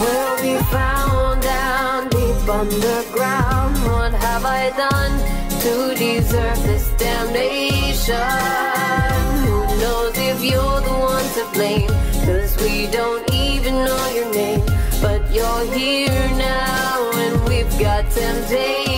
We'll be found down deep underground. What have I done to deserve this damnation? Who knows if you're the one to blame? Cause we don't even know your name. But you're here now, and we've got temptation.